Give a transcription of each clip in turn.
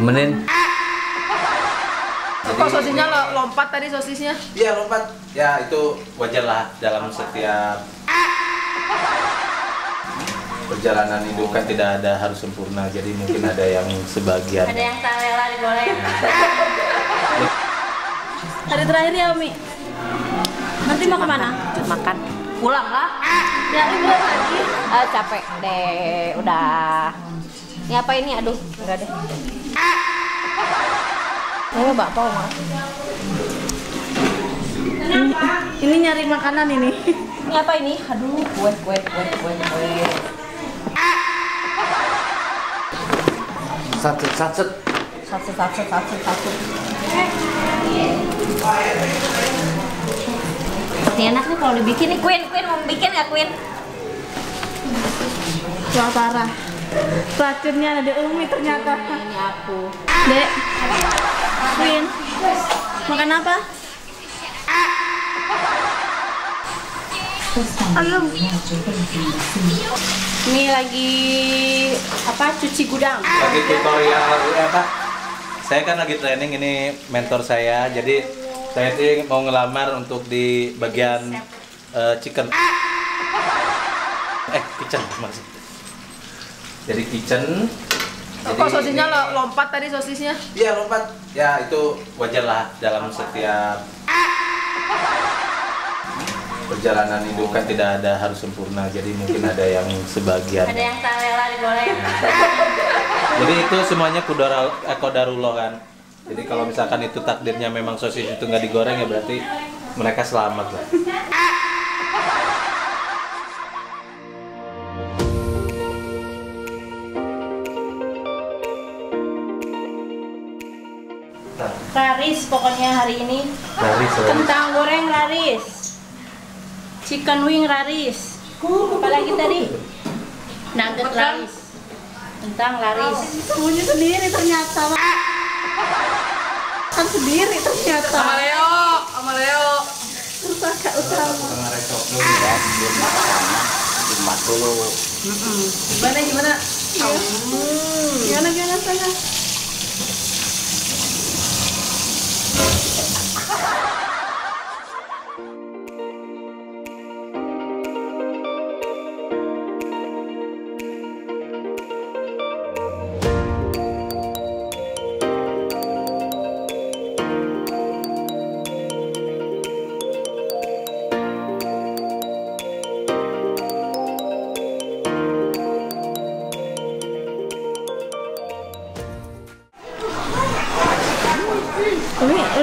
Menin. Kok sosisnya lo- lompat tadi sosisnya? Iya lompat. Ya itu wajar lah dalam setiap perjalanan hidup kan tidak ada harus sempurna. Jadi mungkin ada yang sebagian. Ada yang tak rela digoreng. Hari terakhir ya Umi. Nanti mau ke mana? Makan. Pulang lah. Ya belum lagi. Ah, capek deh, udah. Ini apa ini? Aduh, enggak deh. Ini bakpao mah. Ini nyari makanan ini. Ini apa ini? Aduh, kue, kue, kue, kue, kue. Satset satset. Satu, satu, satu, satu. Ini enak nih kalau dibikin nih Queen, Queen mau bikin nggak Queen? Wah parah. Racunnya ada Umi ternyata. Ini aku. Dek. Queen. Makan apa? Ayo. Ini lagi apa? Cuci gudang. Lagi tutorial apa? Saya kan lagi training ini mentor saya. Jadi saya ini mau ngelamar untuk di bagian eh, chicken. Eh, kitchen maksud. Jadi kitchen. Jadi Kok sosisnya ini- lo- lompat tadi sosisnya? Iya lompat. Ya itu wajar lah dalam setiap perjalanan hidup kan tidak ada harus sempurna. Jadi mungkin ada yang sebagian. Ada yang tak rela digoreng. Jadi itu semuanya kudara, eh, kodarullah kan. Jadi kalau misalkan itu takdirnya memang sosis itu nggak digoreng ya berarti mereka selamat lah. Raris pokoknya hari ini. Laris, laris. Kentang goreng Raris. Chicken wing Raris. Apa lagi tadi? Nugget Raris. Kentang Raris. Semuanya sendiri ternyata. Kan sendiri ternyata. Sama Leo, sama Leo. Tersangka utama. Gimana gimana? Gimana gimana sana? you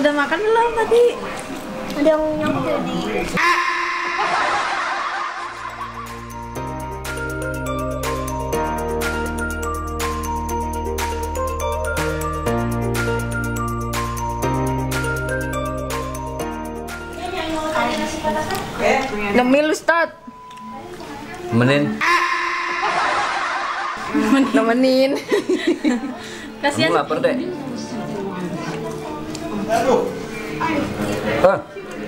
udah makan belum tadi? Ada yang nyampe di Nemil Ustad. Menin. Nemenin. Kasihan Kamu lapar deh. Hah?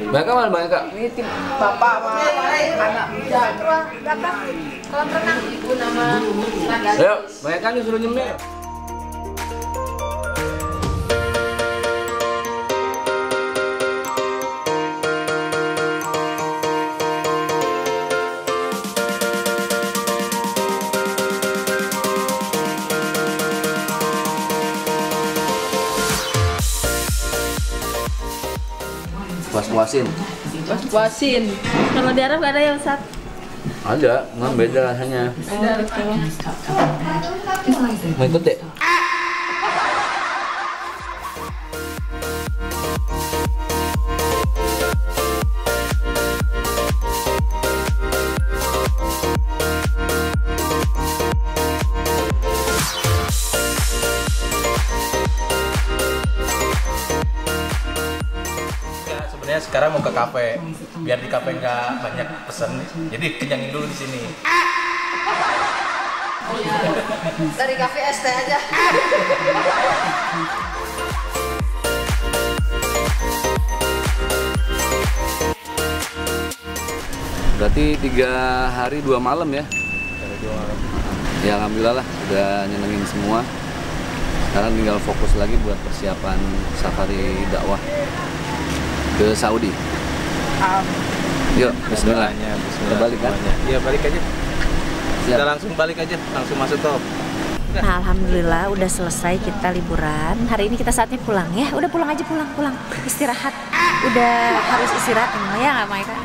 Mereka mana mereka? Ini tim bapak sama anak muda. Kolam renang ibu nama Ayo, mereka nih suruh nyemil. Puas-puasin. puas-puasin. Kalau di Arab gak ada ya Ustaz? Ada, memang beda rasanya. Mau ikut deh? Sekarang mau ke kafe. Biar di kafe nggak banyak pesen. Jadi kenyangin dulu di sini. Dari kafe ST aja. Berarti tiga hari dua malam ya? Ya alhamdulillah lah, udah nyenengin semua. Sekarang tinggal fokus lagi buat persiapan safari dakwah ke Saudi. Yuk, Bismillah. Kita balik kan? Iya balik aja. Siap. Kita langsung balik aja, langsung masuk tol. Nah, alhamdulillah udah selesai kita liburan. Hari ini kita saatnya pulang ya. Udah pulang aja pulang pulang. Istirahat. Udah harus istirahat ya nggak Maika?